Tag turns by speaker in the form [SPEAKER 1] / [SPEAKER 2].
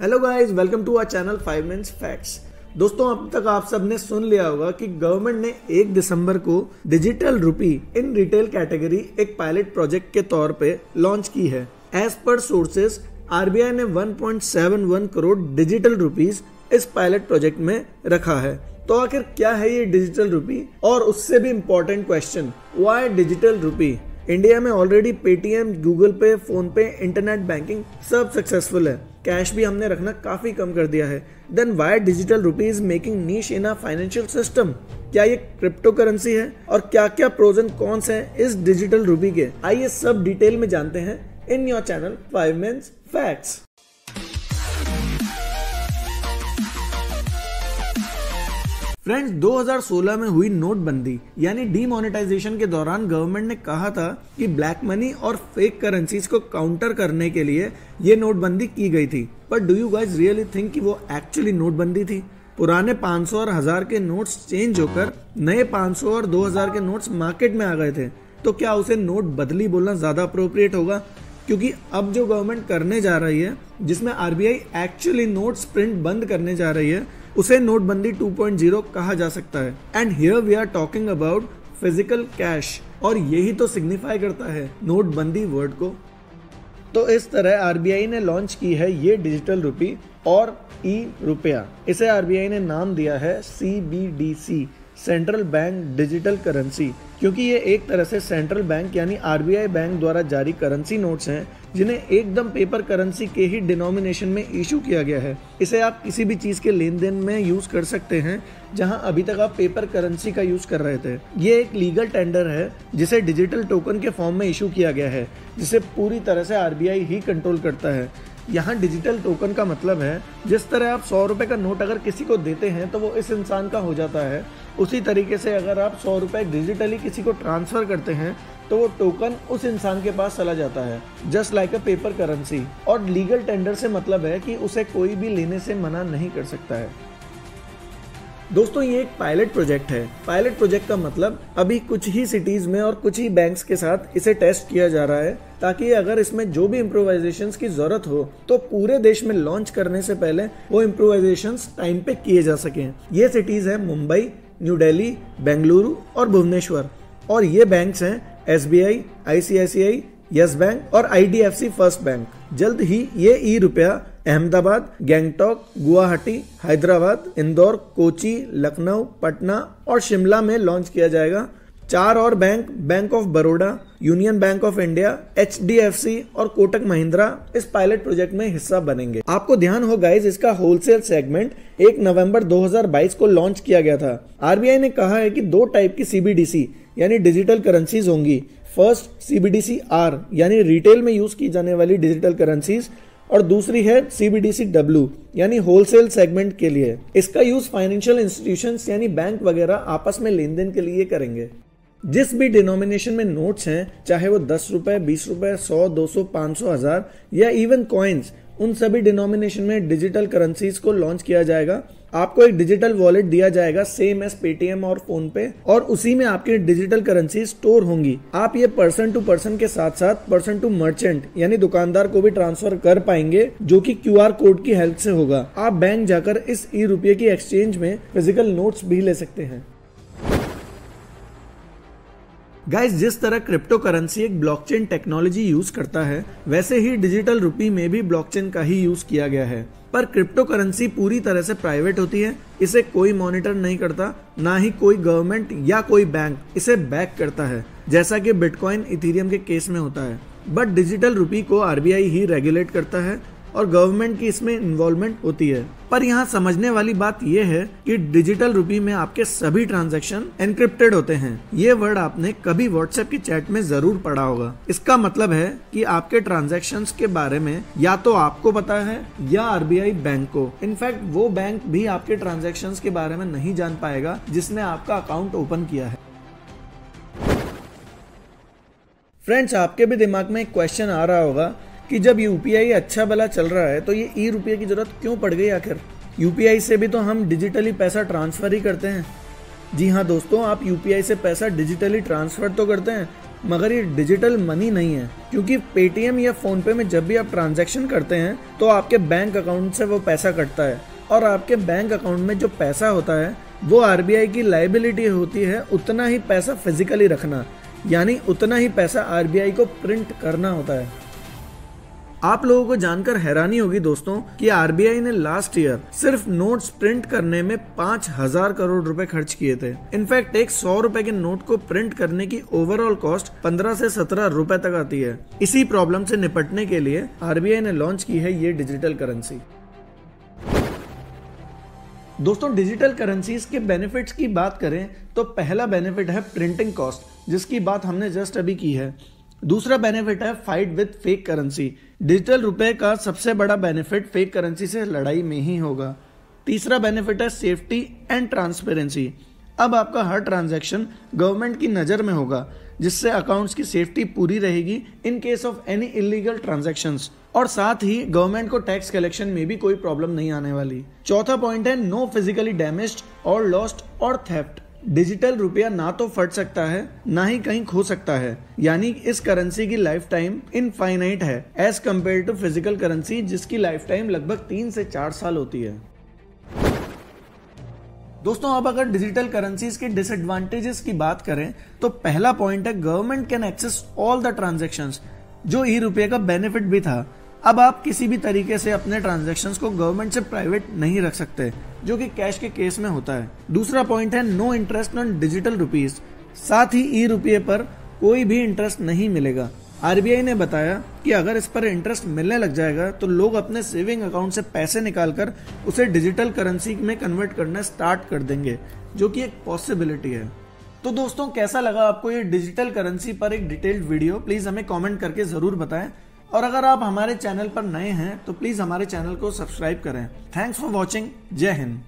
[SPEAKER 1] Hello guys welcome to our channel five minutes facts दोस्तों, अब तक आप सबने सुन लिया होगा कि गवर्नमेंट ने 1 दिसंबर को digital rupee in retail category एक पायलट प्रोजेक्ट के तौर पे लॉन्च की है। एज पर सोर्सेज आरबीआई ने 1.71 करोड़ डिजिटल रुपीस इस पायलट प्रोजेक्ट में रखा है। तो आखिर क्या है ये डिजिटल रुपी और उससे भी important question why digital rupee India में already Paytm Google Pay PhonePe internet banking सब सक्सेसफुल है। कैश भी हमने रखना काफ़ी कम कर दिया है। Then why digital rupees making niche in a financial system क्या ये क्रिप्टो करेंसी है? और क्या क्या प्रोज कौन से हैं इस डिजिटल रूपी के? आइए सब डिटेल में जानते हैं in your channel five minutes facts friends 2016 में हुई नोटबंदी, यानी डीमोनेटाइजेशन के दौरान गवर्नमेंट ने कहा था कि ब्लैक मनी और फेक करेंसीज को काउंटर करने के लिए ये नोटबंदी की गई थी। पर do you guys really think कि वो एक्चुअली नोटबंदी थी? पुराने 500 और हज़ार के नोट्स चेंज होकर नए 500 और 2000 के नोट्स मार्केट में आ गए थे। तो क्या उसे नोट बदली बोलना ज़्यादा अप्रोप्रिएट होगा? क्योंकि अब जो गवर्नमेंट करने जा रही है, जिसमें आरबीआई एक्चुअली नोट्स प्रिंट बंद करने जा रही है उसे नोटबंदी 2.0 कहा जा सकता है। And here we are talking about physical cash और यही तो सिग्निफाई करता है नोटबंदी वर्ड को। तो इस तरह आरबीआई ने लॉन्च की है ये डिजिटल रूपी और ई रुपया इसे आरबीआई ने नाम दिया है C B D C central bank digital currency, क्योंकि ये एक तरह से सेंट्रल बैंक यानी आरबीआई बैंक द्वारा जारी करेंसी नोट्स हैं, जिन्हें एकदम पेपर करेंसी के ही डिनोमिनेशन में इशू किया गया है। इसे आप किसी भी चीज़ के लेन देन में यूज़ कर सकते हैं, जहाँ अभी तक आप पेपर करेंसी का यूज़ कर रहे थे। ये एक लीगल टेंडर है, जिसे डिजिटल टोकन के फॉर्म में इशू किया गया है, जिसे पूरी तरह से आरबीआई ही कंट्रोल करता है। यहाँ डिजिटल टोकन का मतलब है, जिस तरह आप सौ रुपये का नोट अगर किसी को देते हैं तो वो इस इंसान का हो जाता है। उसी तरीके से अगर आप सौ रुपये डिजिटली किसी को ट्रांसफ़र करते हैं तो वो टोकन उस इंसान के पास चला जाता है just like a paper currency और लीगल टेंडर से मतलब है कि उसे कोई भी लेने से मना नहीं कर सकता है। दोस्तों, ये एक पायलट प्रोजेक्ट है। पायलट प्रोजेक्ट का मतलब अभी कुछ ही सिटीज़ में और कुछ ही बैंक्स के साथ इसे टेस्ट किया जा रहा है, ताकि अगर इसमें जो भी इम्प्रोवाइजेशन की ज़रूरत हो तो पूरे देश में लॉन्च करने से पहले वो इम्प्रोवाइजेशन टाइम पे किए जा सके। ये सिटीज़ है मुंबई न्यू दिल्ली बेंगलुरु और भुवनेश्वर। और ये बैंक्स हैं S B I ICICI yes bank और आईडीएफसी फ़र्स्ट बैंक। जल्द ही ये ई रुपया अहमदाबाद, गैंगटॉक, गुवाहाटी, हैदराबाद, इंदौर, कोची, लखनऊ, पटना और शिमला में लॉन्च किया जाएगा। चार और bank bank of Baroda, union bank of India, H और कोटक महिंद्रा इस पायलट प्रोजेक्ट में हिस्सा बनेंगे। आपको ध्यान हो गाइज़ इसका होलसेल सेगमेंट एक नवंबर 2022 को लॉन्च किया गया था। आरबीआई ने कहा है कि दो टाइप की सीबीडीसी यानी डिजिटल करेंसीज होंगी। फ़र्स्ट सीबीडीसी आर यानी रिटेल में यूज़ की जाने वाली डिजिटल करेंसीज और दूसरी है सीबीडीसी डब्ल्यू यानी होलसेल सेगमेंट के लिए। इसका यूज़ फाइनेंशियल इंस्टीट्यूशन यानी बैंक वगैरह आपस में लेन देन के लिए करेंगे। जिस भी डिनोमिनेशन में नोट्स हैं, चाहे वो दस रुपए, बीस रुपए, सौ, दो सौ, पाँच सौ, हज़ार, या इवन कॉइन्स उन सभी डिनोमिनेशन में डिजिटल करेंसीज को लॉन्च किया जाएगा। आपको एक डिजिटल वॉलेट दिया जाएगा सेम एस पेटीएम और फ़ोन पे और उसी में आपकी डिजिटल करेंसी स्टोर होंगी। आप ये पर्सन टू पर्सन के साथ साथ पर्सन टू मर्चेंट यानी दुकानदार को भी ट्रांसफ़र कर पाएँगे, जो कि क्यूआर कोड की हेल्प से होगा। आप बैंक जाकर इस ई रुपये की एक्सचेंज में फ़िज़िकल नोट्स भी ले सकते हैं। गाइस जिस तरह क्रिप्टो करेंसी एक ब्लॉकचेन टेक्नोलॉजी यूज़ करता है, वैसे ही डिजिटल रुपी में भी ब्लॉकचेन का ही यूज़ किया गया है। पर क्रिप्टो करेंसी पूरी तरह से प्राइवेट होती है, इसे कोई मॉनिटर नहीं करता, ना ही कोई गवर्नमेंट या कोई बैंक इसे बैक करता है, जैसा कि बिटकॉइन इथीरियम के केस में होता है। बट डिजिटल रुपी को आरबीआई ही रेगुलेट करता है और गवर्नमेंट की इसमें इन्वॉल्वमेंट होती है। पर यहाँ समझने वाली बात यह है कि डिजिटल रूपी में आपके सभी ट्रांजैक्शन एनक्रिप्टेड होते हैं। ये वर्ड आपने कभी व्हाट्सएप की चैट में ज़रूर पढ़ा होगा। इसका मतलब है कि आपके ट्रांजेक्शन के बारे में या तो आपको पता है या आरबीआई बैंक को। इनफैक्ट वो बैंक भी आपके ट्रांजेक्शन के बारे में नहीं जान पाएगा, जिसने आपका अकाउंट ओपन किया है। फ्रेंड्स आपके भी दिमाग में एक क्वेश्चन आ रहा होगा कि जब यूपीआई अच्छा भला चल रहा है तो ये ई रुपये की ज़रूरत क्यों पड़ गई आखिर? यूपीआई से भी तो हम डिजिटली पैसा ट्रांसफ़र ही करते हैं। जी हाँ दोस्तों, आप यूपीआई से पैसा डिजिटली ट्रांसफ़र तो करते हैं, मगर ये डिजिटल मनी नहीं है, क्योंकि पेटीएम या फ़ोन पे में जब भी आप ट्रांजैक्शन करते हैं तो आपके बैंक अकाउंट से वो पैसा कटता है, और आपके बैंक अकाउंट में जो पैसा होता है, वो आरबीआई की लाइबिलिटी होती है, उतना ही पैसा फिजिकली रखना, यानी उतना ही पैसा आरबीआई को प्रिंट करना होता है। आप लोगों को जानकर हैरानी होगी दोस्तों कि आरबीआई ने लास्ट ईयर सिर्फ़ नोट्स प्रिंट करने में पाँच हज़ार करोड़ रुपए खर्च किए थे। इनफैक्ट एक सौ रूपए के नोट को प्रिंट करने की ओवरऑल कॉस्ट पंद्रह से सत्रह रुपए तक आती है। इसी प्रॉब्लम से निपटने के लिए आरबीआई ने लॉन्च की है ये डिजिटल करेंसी दोस्तों डिजिटल करेंसीज के बेनिफिट्स की बात करें तो पहला बेनिफिट है प्रिंटिंग कॉस्ट जिसकी बात हमने जस्ट अभी की है। दूसरा बेनिफिट है fight with fake currency digital रुपए का सबसे बड़ा बेनिफिट फेक करेंसी से लड़ाई में ही होगा। तीसरा बेनिफिट है सेफ्टी एंड ट्रांसपेरेंसी अब आपका हर ट्रांजैक्शन गवर्नमेंट की नज़र में होगा, जिससे अकाउंट्स की सेफ्टी पूरी रहेगी in case of any illegal transaction और साथ ही गवर्नमेंट को टैक्स कलेक्शन में भी कोई प्रॉब्लम नहीं आने वाली। चौथा पॉइंट है नो फिजिकली डैमेज और लॉस्ट और थेफ्ट डिजिटल रुपया ना तो फट सकता है, ना ही कहीं खो सकता है। यानी इस करेंसी की लाइफ टाइम इनफाइनाइट है as compare to physical currency जिसकी लाइफ टाइम लगभग तीन से चार साल होती है। दोस्तों, अब अगर डिजिटल करेंसीज के डिसएडवांटेजेस की बात करें तो पहला पॉइंट है government can access all the transactions जो ई रुपये का बेनिफिट भी था। अब आप किसी भी तरीके से अपने ट्रांजेक्शन को गवर्नमेंट से प्राइवेट नहीं रख सकते, जो कि कैश के केस में होता है। दूसरा पॉइंट है no interest on digital rupees साथ ही ई रुपये पर कोई भी इंटरेस्ट नहीं मिलेगा। आरबीआई ने बताया कि अगर इस पर इंटरेस्ट मिलने लग जाएगा तो लोग अपने सेविंग अकाउंट से पैसे निकालकर उसे डिजिटल करेंसी में कन्वर्ट करना स्टार्ट कर देंगे, जो कि एक पॉसिबिलिटी है। तो दोस्तों, कैसा लगा आपको ये डिजिटल करेंसी पर एक डिटेल्ड वीडियो प्लीज़ हमें कमेंट करके ज़रूर बताएँ। और अगर आप हमारे चैनल पर नए हैं तो प्लीज़ हमारे चैनल को सब्सक्राइब करें। थैंक्स फॉर वॉचिंग जय हिंद।